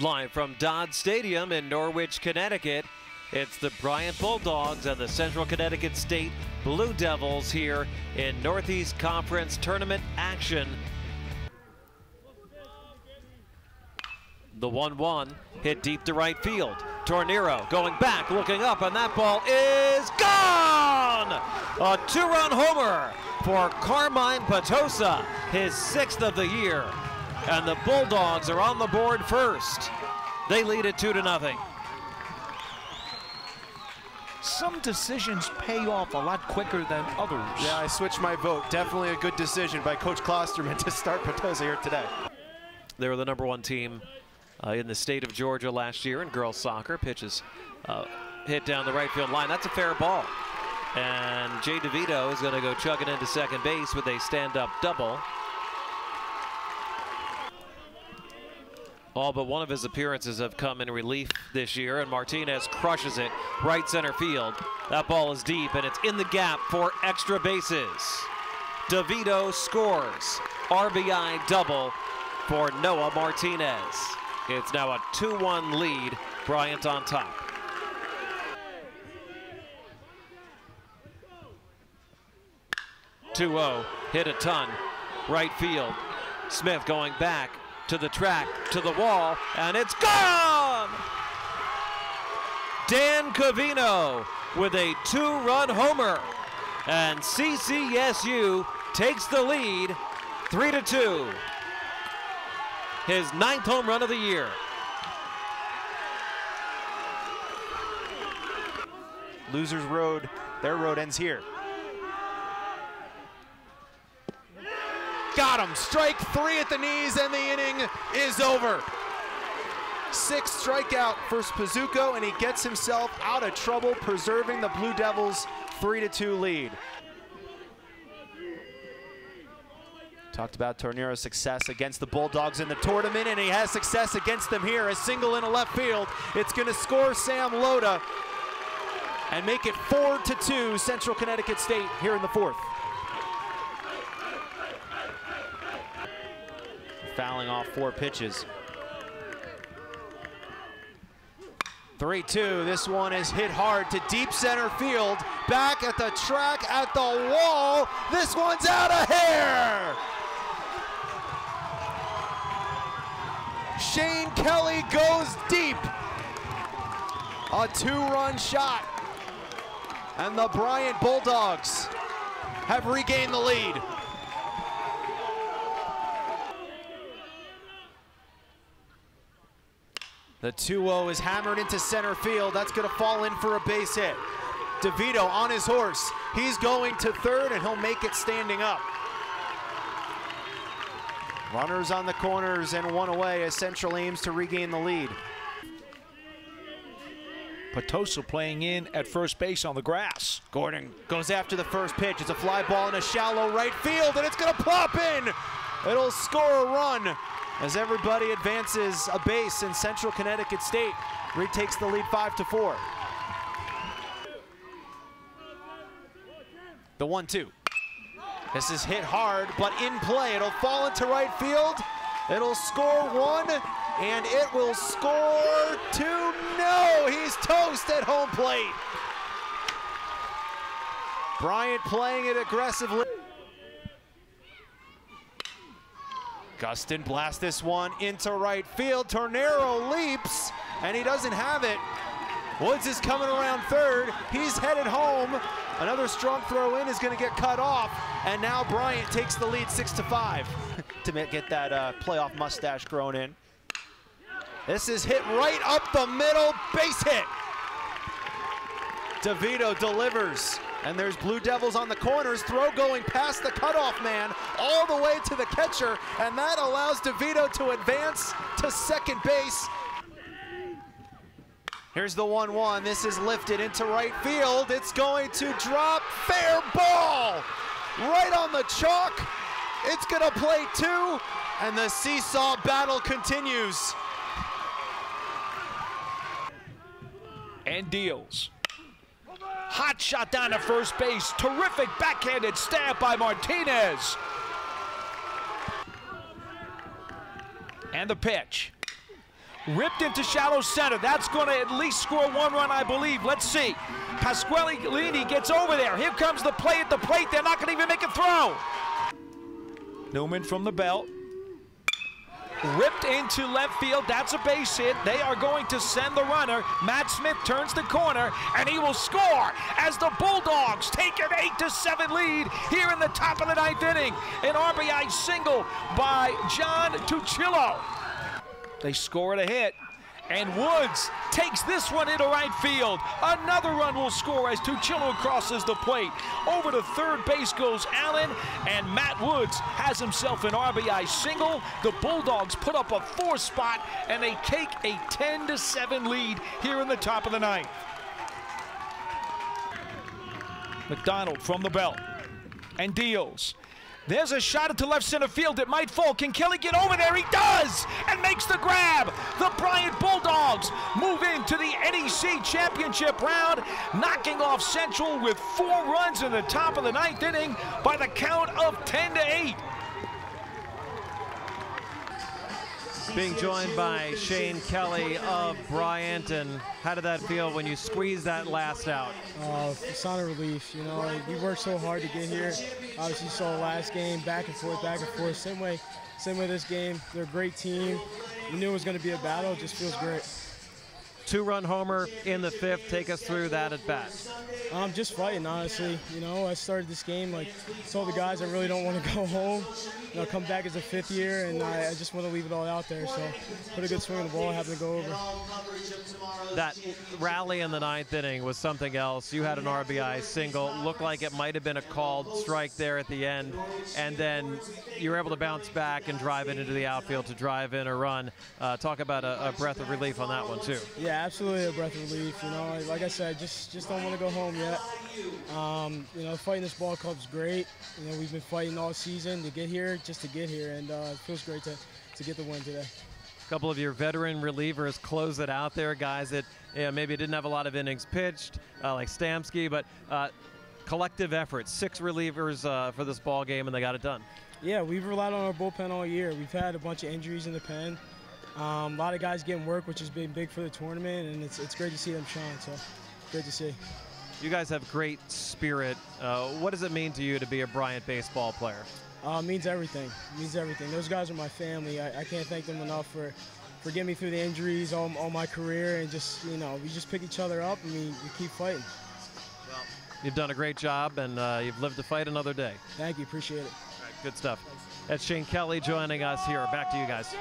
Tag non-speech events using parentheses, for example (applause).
Live from Dodd Stadium in Norwich, Connecticut, it's the Bryant Bulldogs and the Central Connecticut State Blue Devils here in Northeast Conference tournament action. The 1 1 hit deep to right field. Tornero going back, looking up, and that ball is gone! A two run homer for Carmine Petosa, his sixth of the year. And the Bulldogs are on the board first. They lead it 2 to nothing. Some decisions pay off a lot quicker than others. Yeah, I switched my vote. Definitely a good decision by Coach Klosterman (laughs) to start Petosa here today. They were the number one team uh, in the state of Georgia last year in girls soccer. Pitches uh, hit down the right field line. That's a fair ball. And Jay DeVito is going to go chugging into second base with a stand-up double. All but one of his appearances have come in relief this year, and Martinez crushes it right center field. That ball is deep, and it's in the gap for extra bases. DeVito scores. RBI double for Noah Martinez. It's now a 2-1 lead, Bryant on top. Two zero, hit a ton, right field. Smith going back, to the track, to the wall, and it's gone! Dan Covino with a two-run homer. And CCSU takes the lead, three to two. His ninth home run of the year. Losers Road, their road ends here. Got him. Strike three at the knees, and the inning is over. Sixth strikeout for Pizzuco, and he gets himself out of trouble, preserving the Blue Devils' 3 to 2 lead. Talked about Tornero's success against the Bulldogs in the tournament, and he has success against them here. A single in a left field. It's going to score Sam Loda and make it 4 to 2 Central Connecticut State here in the fourth. Fouling off four pitches. 3-2, this one is hit hard to deep center field. Back at the track, at the wall. This one's out of here! Shane Kelly goes deep. A two-run shot. And the Bryant Bulldogs have regained the lead. The 2-0 is hammered into center field. That's going to fall in for a base hit. DeVito on his horse. He's going to third, and he'll make it standing up. Runners on the corners and one away as Central aims to regain the lead. Petosa playing in at first base on the grass. Gordon goes after the first pitch. It's a fly ball in a shallow right field, and it's going to plop in. It'll score a run as everybody advances a base in Central Connecticut State retakes the lead 5 to 4. The 1 2. This is hit hard, but in play. It'll fall into right field. It'll score one, and it will score two. No, he's toast at home plate. Bryant playing it aggressively. Gustin blasts this one into right field. Tornero leaps, and he doesn't have it. Woods is coming around third. He's headed home. Another strong throw in is going to get cut off, and now Bryant takes the lead six to five (laughs) to get that uh, playoff mustache grown in. This is hit right up the middle, base hit. DeVito delivers. And there's Blue Devils on the corners. Throw going past the cutoff man all the way to the catcher. And that allows DeVito to advance to second base. Here's the 1 1. This is lifted into right field. It's going to drop. Fair ball. Right on the chalk. It's going to play two. And the seesaw battle continues. And deals. Hot shot down to first base. Terrific backhanded stab by Martinez. And the pitch. Ripped into shallow center. That's going to at least score one run, I believe. Let's see. Pasqualini gets over there. Here comes the play at the plate. They're not going to even make a throw. Newman from the belt. Ripped into left field. That's a base hit. They are going to send the runner. Matt Smith turns the corner, and he will score as the Bulldogs take an 8 to 7 lead here in the top of the ninth inning. An RBI single by John Tuccillo. They score a hit. And Woods takes this one into right field. Another run will score as Tuccillo crosses the plate. Over to third base goes Allen, and Matt Woods has himself an RBI single. The Bulldogs put up a four spot, and they take a 10 to 7 lead here in the top of the ninth. McDonald from the belt and deals. There's a shot into left center field. It might fall. Can Kelly get over there? He does and makes the grab. The Bryant move into the NEC championship round, knocking off Central with four runs in the top of the ninth inning by the count of 10 to 8. Being joined by Shane Kelly of Bryant, and how did that feel when you squeezed that last out? Uh, sign of relief. You know, we worked so hard to get here. Obviously, you saw the last game, back and forth, back and forth. Same way, same way this game. They're a great team. We knew it was going to be a battle. It just feels great. Two-run homer in the fifth. Take us through that at bat. I'm just fighting, honestly. You know, I started this game like told the guys I really don't want to (laughs) go home. You know, come back as a fifth year, and I, I just want to leave it all out there. So, put a good swing on the ball, happen to go over. That rally in the ninth inning was something else. You had an RBI single. Looked like it might have been a called strike there at the end, and then you were able to bounce back and drive it into the outfield to drive in a run. Uh, talk about a, a breath of relief on that one too. Yeah, absolutely a breath of relief. You know, like I said, just just don't want to go home yet. Um, you know, fighting this ball club's great. You know, we've been fighting all season to get here, just to get here, and uh, it feels great to, to get the win today. A couple of your veteran relievers close it out there, guys that you know, maybe didn't have a lot of innings pitched, uh, like Stamsky, but uh, collective effort. Six relievers uh, for this ball game, and they got it done. Yeah, we've relied on our bullpen all year. We've had a bunch of injuries in the pen. Um, a lot of guys getting work, which has been big for the tournament, and it's, it's great to see them shine. So, great to see. You guys have great spirit. Uh, what does it mean to you to be a Bryant baseball player? Uh, means everything. It means everything. Those guys are my family. I, I, can't thank them enough for, for getting me through the injuries all, all my career, and just you know we just pick each other up and we, we keep fighting. Well, you've done a great job, and uh, you've lived to fight another day. Thank you. Appreciate it. good stuff. That's Shane Kelly joining us here. Back to you guys.